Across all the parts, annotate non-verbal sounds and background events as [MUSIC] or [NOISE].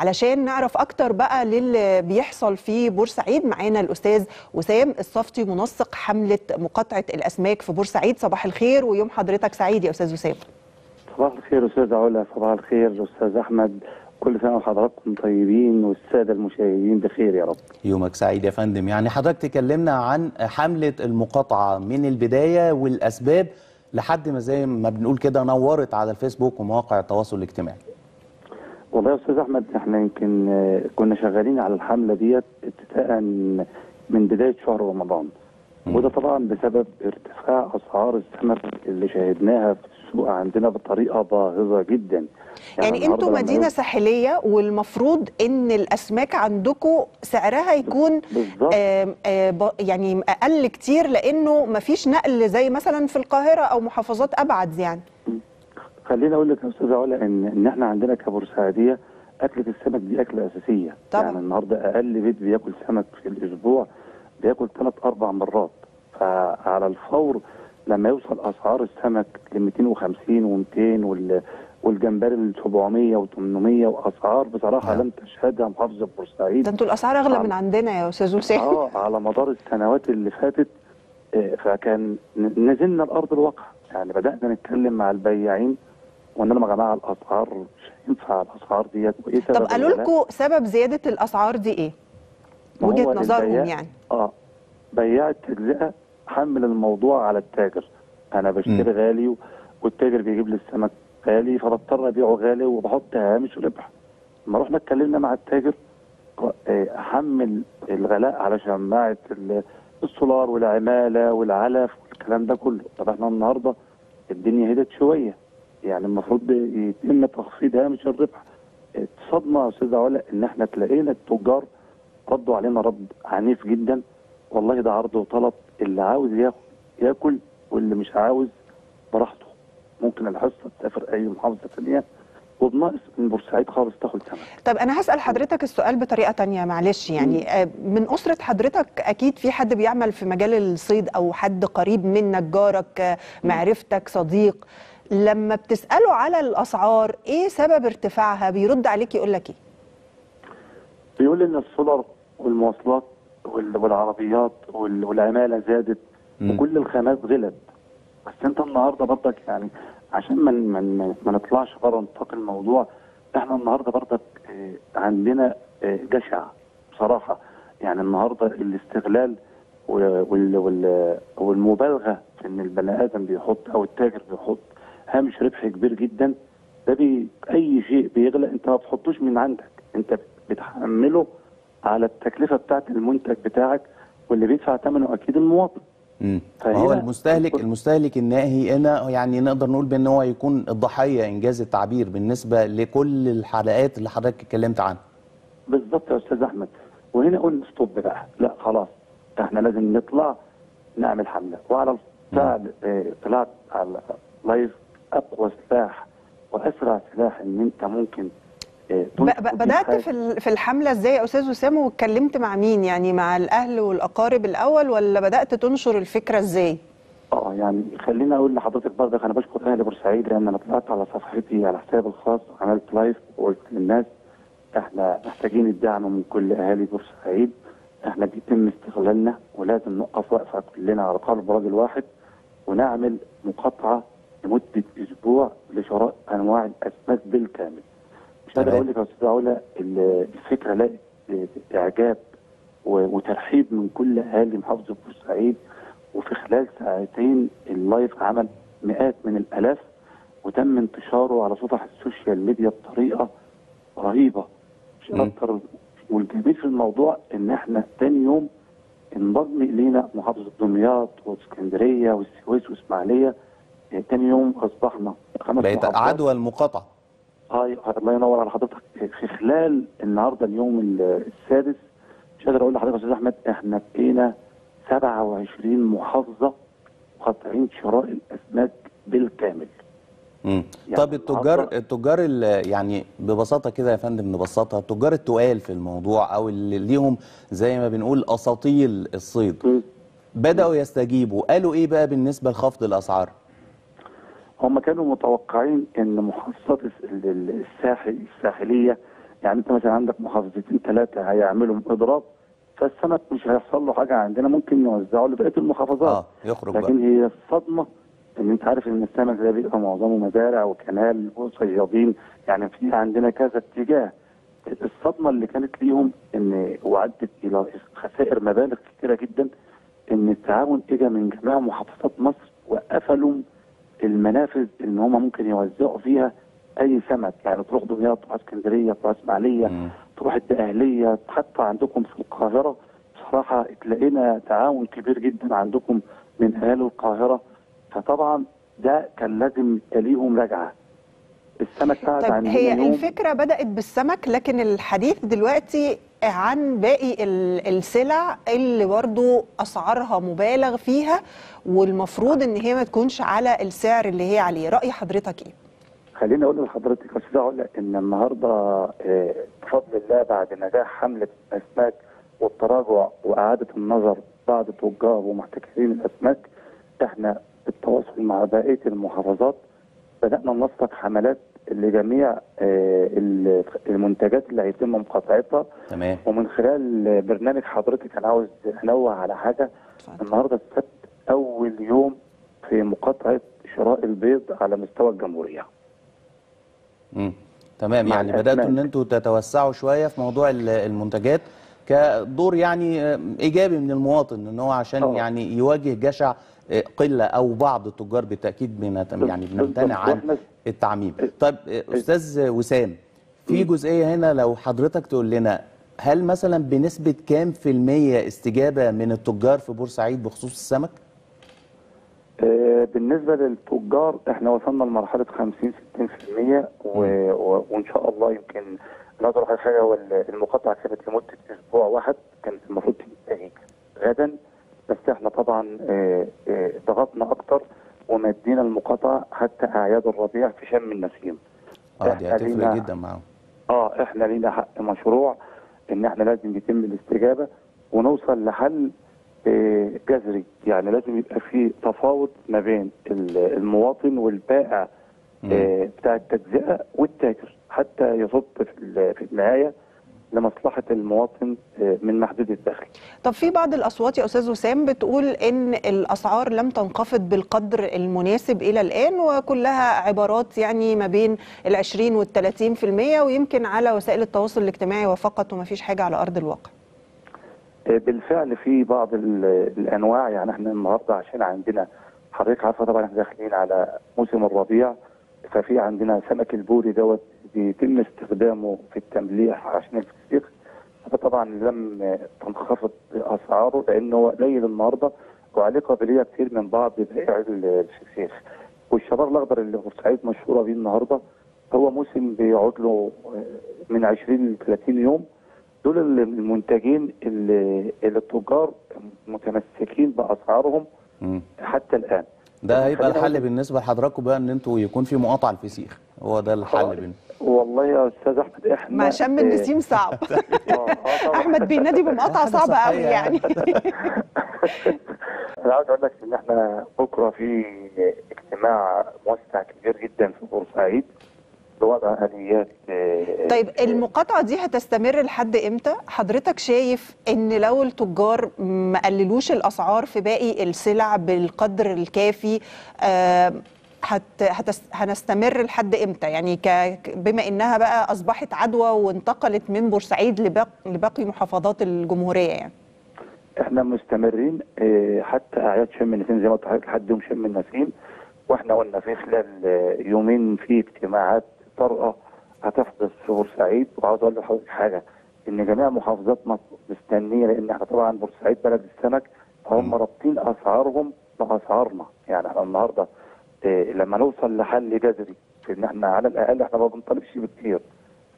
علشان نعرف أكتر بقى للي بيحصل في بورسعيد معانا الأستاذ وسام الصفتي منسق حملة مقاطعة الأسماك في بورسعيد. صباح الخير ويوم حضرتك سعيد يا أستاذ وسام. صباح الخير أستاذ علا صباح الخير أستاذ أحمد. كل سنة وحضراتكم طيبين والسادة المشاهدين بخير يا رب. يومك سعيد يا فندم. يعني حضرتك تكلمنا عن حملة المقاطعة من البداية والأسباب لحد ما زي ما بنقول كده نورت على الفيسبوك ومواقع التواصل الاجتماعي. والله يا أستاذ أحمد إحنا يمكن آه، كنا شغالين على الحملة ديت ابتداء من بداية شهر رمضان. وده طبعا بسبب ارتفاع أسعار السمك اللي شاهدناها في السوق عندنا بطريقة باهظة جدا. يعني النهاردة أنتوا مدينة ساحلية والمفروض إن الأسماك عندكم سعرها يكون آم، آه، ب- يعني أقل كتير لأنه مفيش نقل زي مثلا في القاهرة أو محافظات أبعد يعني. خليني أقول لك يا أستاذ علا إن إن إحنا عندنا كبورسعيديه أكلة السمك دي أكلة أساسية طبعا. يعني النهارده أقل بيت بياكل سمك في الأسبوع بياكل ثلاث أربع مرات فعلى الفور لما يوصل أسعار السمك ل 250 و200 وال والجمبري ل 700 و800 وأسعار بصراحة نعم. لم تشهدها محافظة بورسعيد ده أنتوا الأسعار أغلى. من عندنا يا أستاذ وسام آه على مدار السنوات اللي فاتت آه، فكان نزلنا الأرض الواقع يعني بدأنا نتكلم مع البياعين لهم يا جماعة الأسعار مش هينفع الأسعار ديت وإيه سبب طب قالوا؟ لكم سبب زيادة الأسعار دي إيه؟ وجهة نظرهم يعني. آه بياع التجزئه حمل الموضوع على التاجر. أنا بشتري غالي والتاجر بيجيب لي السمك غالي فبضطر أبيعه غالي وبحط هامش ربح لما رحنا اتكلمنا مع التاجر آه، حمل الغلاء على شماعه ال- السولار والعمالة والعلف والكلام ده كله. طب إحنا النهارده الدنيا هدت شوية. يعني المفروض يتم تخفيض هامش الربح. اتصدمنا يا أستاذ علا إن إحنا تلاقينا التجار ردوا علينا رد عنيف جدا. والله ده عرض وطلب. اللي عاوز ياكل ياكل واللي مش عاوز براحته. ممكن الحصة تسافر أي محافظة ثانية وبناقص من بورسعيد خالص تاخد سمك طب أنا هسأل حضرتك السؤال بطريقة تانية معلش. يعني آه، من أسرة حضرتك أكيد في حد بيعمل في مجال الصيد أو حد قريب منك جارك آه، معرفتك صديق. لما بتسأله على الأسعار إيه سبب ارتفاعها؟ بيرد عليك يقول لك إيه؟ بيقول إن السولر والمواصلات وال- والعربيات وال- والعمالة زادت مم. وكل الخامات غلت. بس أنت النهارده برضك يعني عشان ما ما ما- ما نطلعش بره نطاق الموضوع إحنا النهارده برضك آه، عندنا آه، جشع بصراحة. يعني النهارده الاستغلال و- وال وال والمبالغة في إن البني آدم بيحط أو التاجر بيحط هامش ربح كبير جدا. ده بي أي شيء بيغلى. أنت ما بتحطوش من عندك. أنت بتحمله على التكلفة بتاعت المنتج بتاعك واللي بيدفع ثمنه أكيد المواطن. مم. فهنا- هو المستهلك المستهلك النهائي هنا يعني نقدر نقول بأن هو يكون الضحيه إن جاز التعبير بالنسبة لكل الحلقات اللي حضرتك اتكلمت عنها. بالظبط يا أستاذ أحمد. وهنا قلنا stop بقى. لا خلاص. إحنا لازم نطلع نعمل حملة. وعلى الفعل آه، طلعت على live أقوى سلاح وأسرع سلاح إن أنت ممكن آه، بدأت. في في الحملة إزاي يا أستاذ وسام؟ واتكلمت مع مين؟ يعني مع الأهل والأقارب الأول ولا بدأت تنشر الفكرة إزاي؟ آه يعني خليني أقول لحضرتك برضك أنا بشكر أهل بورسعيد لأن أنا طلعت على صفحتي على حسابي الخاص عملت لايف وقلت للناس إحنا محتاجين الدعم من كل أهالي بورسعيد إحنا بيتم استغلالنا ولازم نقف وقفة كلنا على قلب راجل واحد ونعمل مقاطعة لمدة أسبوع لشراء أنواع الأسماك بالكامل. مش قادر. أقول لك يا أستاذ علا ال- الفكرة لقت اعجاب وترحيب من كل أهالي محافظة بورسعيد وفي خلال ساعتين ال live عمل مئات من الألاف وتم انتشاره على سطح السوشيال ميديا بطريقة رهيبة مش. أكتر والجميل في الموضوع إن إحنا تاني يوم انضم إلينا محافظة دمياط واسكندرية والسويس وإسماعيلية تاني يوم اصبحنا خمس بقت عدوى المقاطعة. هاي الله ينور على حضرتك. في خلال النهارده اليوم ال- السادس مش قادر أقول لحضرتك يا أستاذ أحمد إحنا بقينا 27 محافظة قاطعين شراء الأسماك بالكامل. مم. يعني طب التجار التجار ال- يعني ببساطة كده يا فندم نبسطها التجار التقال في الموضوع أو اللي ليهم زي ما بنقول أساطيل الصيد. بدأوا يستجيبوا. قالوا إيه بقى بالنسبة لخفض الأسعار؟ هم كانوا متوقعين إن محافظات الس- ال- ال- الساحل الساحلية يعني أنت مثلا عندك محافظتين ثلاثة هيعملوا إضراب فالسمك مش هيحصل له حاجة عندنا ممكن يوزعوا لبقية المحافظات. آه يخرج بقى. لكن هي الصدمة إن أنت عارف إن السمك ده بيبقى معظمه مزارع وكنال وصيادين يعني في عندنا كذا اتجاه. الصدمة اللي كانت ليهم إن وعدت إلى خسائر مبالغ كثيره جدا إن التعاون اجى من جميع محافظات مصر وقفلوا المنافذ إن هم ممكن يوزعوا فيها أي سمك. يعني تروح دمياط تروح اسكندرية تروح إسماعيلية. تروح الدقهلية. حتى عندكم في القاهرة بصراحة تلاقينا تعاون كبير جدا عندكم من أهالي القاهرة. فطبعا ده كان لازم يبقى ليهم رجعة. السمك قاعد طيب عندنا هي يوم الفكرة بدأت بالسمك لكن الحديث دلوقتي عن باقي ال- السلع اللي برضو أسعارها مبالغ فيها والمفروض إن هي ما تكونش على السعر اللي هي عليه رأي حضرتك إيه؟ خليني أقول لحضرتك بس أقول لك إن النهارده آه، بفضل الله بعد نجاح حملة الأسماك والتراجع وإعادة النظر بعض تجار ومحتكرين الأسماك إحنا بالتواصل مع بقية المحافظات بدأنا ننسق حملات لجميع آه، ال- المنتجات اللي هيتم مقاطعتها تمام ومن خلال برنامج حضرتك أنا عاوز أنوه على حاجة. النهارده السبت أول يوم في مقاطعة شراء البيض على مستوى الجمهورية مم. تمام مع يعني بدأتوا إن. أنتوا تتوسعوا شوية في موضوع ال- المنتجات كدور يعني آه، إيجابي من المواطن إن هو عشان آه. يعني يواجه جشع قلة أو بعض التجار بالتأكيد يعني بنمتنع. عن التعميم. طيب آه، أستاذ وسام في جزئية هنا لو حضرتك تقول لنا هل مثلا بنسبة كام في المية استجابة من التجار في بورسعيد بخصوص السمك؟ آه، بالنسبة للتجار إحنا وصلنا لمرحلة 50 60% و... و... وإن شاء الله يمكن أقول حاجة هو المقاطعه كانت لمدة أسبوع واحد كان المفروض تنتهي غدا. بس إحنا طبعا آه، آه، ضغطنا أكتر ومدينا المقاطعة حتى أعياد الربيع في شم النسيم. آه دي هتفرق لينا- جدا معاهم. آه إحنا لينا حق مشروع إن إحنا لازم يتم الاستجابة ونوصل لحل آه، جذري. يعني لازم يبقى في تفاوض ما بين ال- المواطن والبائع بتاع التجزئة والتاجر حتى يصب في النهايه لمصلحة المواطن آه، من محدود الدخل. طب في بعض الأصوات يا أستاذ وسام بتقول إن الأسعار لم تنخفض بالقدر المناسب إلى الآن وكلها عبارات يعني ما بين ال 20 وال 30% ويمكن على وسائل التواصل الاجتماعي وفقط وما فيش حاجة على أرض الواقع. آه، بالفعل في بعض ال- الأنواع يعني إحنا النهارده عشان عندنا حضرتك عارفه طبعا إحنا داخلين على موسم الربيع ففي عندنا سمك البوري دوت بيتم استخدامه في التمليح عشان الفسيخ فطبعا لم تنخفض أسعاره لأنه قليل النهارده وعليه قابليه كتير من بعض بائع ال- الفسيخ. والشبار الأخضر اللي بورسعيد مشهورة بيه النهارده هو موسم بيقعد له من 20 ل 30 يوم. دول المنتجين اللي, التجار متمسكين بأسعارهم. حتى الآن. ده هيبقى الحل بالنسبة لحضراتكم بقى إن أنتوا يكون في مقاطعة الفسيخ. هو ده الحل بين والله يا أستاذ أحمد إحنا مع شم النسيم صعب [LAUGHS] آه، آه طبعاً. أحمد بينادي بمقاطعة حاجة صعبة قوي يعني [LAUGHS] أنا عاوز أقول لك إن إحنا بكرة في اجتماع موسع كبير جدا في بورسعيد لوضع آليات آه، طيب المقاطعة دي هتستمر لحد إمتى؟ حضرتك شايف إن لو التجار ما قللوش الأسعار في باقي السلع بالقدر الكافي آه، هت هتس هنستمر لحد إمتى؟ يعني ك بما إنها بقى أصبحت عدوى وانتقلت من بورسعيد لباقي لباقي محافظات الجمهورية يعني. إحنا مستمرين آه، حتى أعياد شم النسيم زي ما قلت لحد يوم شم النسيم وإحنا قلنا في خلال يومين في اجتماعات طارئة هتحدث في بورسعيد وعاوز أقول لحضرتك حاجة إن جميع محافظات مصر مستنية لأن إحنا طبعا بورسعيد بلد السمك فهم رابطين أسعارهم بأسعارنا يعني إحنا النهارده لما نوصل لحل جذري في إن إحنا على الأقل إحنا ما بنطالبش بكتير.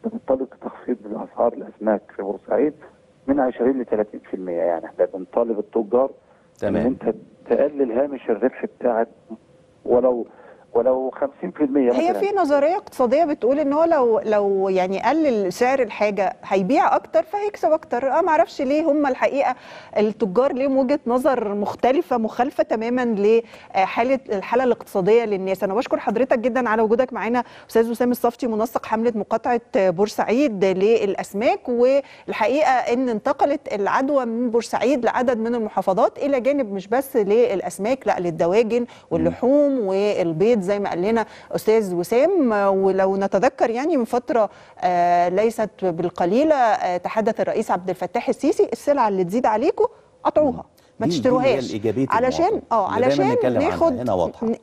بنطالب بتخفيض اسعار الأسماك في بورسعيد من 20 ل 30% يعني إحنا بنطالب التجار إن تمام أنت تقلل هامش الربح بتاعك ولو ولو 50% مثلا هي في نظرية اقتصادية بتقول إن هو لو لو يعني قلل سعر الحاجة هيبيع أكتر فهيكسب أكتر. آه ما أعرفش ليه هم الحقيقة التجار ليهم وجهة نظر مختلفة مخالفة تماما لحاله الحالة الاقتصادية للناس. أنا بشكر حضرتك جدا على وجودك معانا أستاذ وسام الصفتي منسق حملة مقاطعة بورسعيد للأسماك. والحقيقة إن انتقلت العدوى من بورسعيد لعدد من المحافظات إلى جانب مش بس للأسماك لأ للدواجن واللحوم والبيض زي ما قال لنا أستاذ وسام ولو نتذكر يعني من فترة آه، ليست بالقليلة آه، تحدث الرئيس عبد الفتاح السيسي السلعة اللي تزيد عليكم قطعوها ما تشتروهاش. علشان. آه علشان ناخد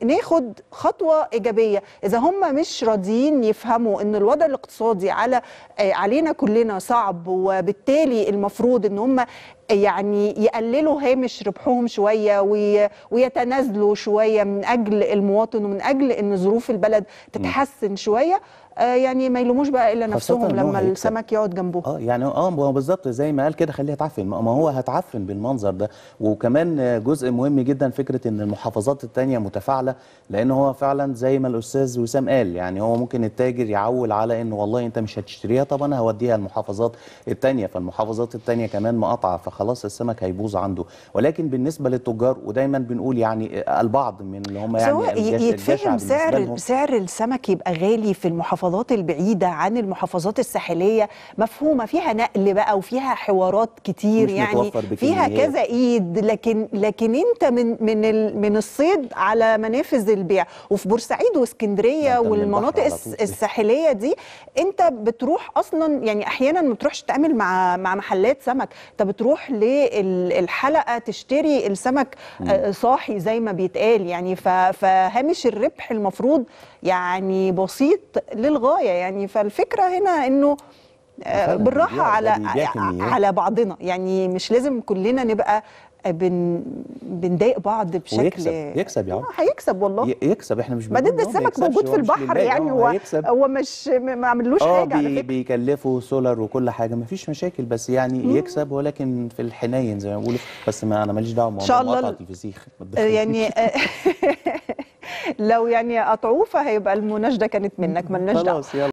ناخد خطوة إيجابية. إذا هم مش راضيين يفهموا إن الوضع الاقتصادي على آه، علينا كلنا صعب وبالتالي المفروض إن هم يعني يقللوا هامش ربحهم شوية وي- ويتنازلوا شوية من أجل المواطن ومن أجل إن ظروف البلد تتحسن شوية. آه، يعني ما يلوموش بقى إلا نفسهم لما. السمك يقعد جنبهم آه يعني آه بالظبط زي ما قال كده خليها تعفن. ما هو هتعفن بالمنظر ده. وكمان جزء مهم جدا فكرة إن المحافظات التانية متفاعلة لأن هو فعلا زي ما الأستاذ وسام قال يعني هو ممكن التاجر يعول على إنه والله أنت مش هتشتريها طب أنا هوديها المحافظات التانية. فالمحافظات التانية كمان مقاطعة فخلاص السمك هيبوظ عنده. ولكن بالنسبة للتجار ودايما بنقول يعني البعض من اللي هم يعني يتفهم سعر سعر السمك يبقى غالي في المحافظات البعيدة عن المحافظات الساحلية. مفهومة فيها نقل بقى وفيها حوارات كتير يعني فيها. كذا إيد. لكن لكن أنت من من من الصيد على منافذ البيع. وفي بورسعيد واسكندرية والمناطق. الساحلية دي أنت بتروح أصلا يعني أحيانا ما بتروحش تتعامل مع مع محلات سمك. أنت بتروح للحلقة تشتري السمك آه، صاحي زي ما بيتقال يعني. فهامش الربح المفروض يعني بسيط للغاية يعني. فالفكرة هنا إنه آه، بالراحة على. على بعضنا يعني. مش لازم كلنا نبقى بن بنضايق بعض بشكل ويكسب يكسب يا عم آه، هيكسب والله. يكسب. إحنا مش بعدين ده ما السمك موجود في البحر يعني هو هيكسب. هو مش ما ما عملوش آه حاجة على فكرة. بيكلفوا سولار وكل حاجة مفيش مشاكل بس يعني يكسب ولكن في الحنين زي ما بيقولوا. بس ما أنا ماليش دعوة إن شاء الله الفسيخ. آه، يعني آه، [LAUGHS] لو يعني قطعوه فهيبقى المناشده كانت منك مالناش دعوة. خلاص يلا.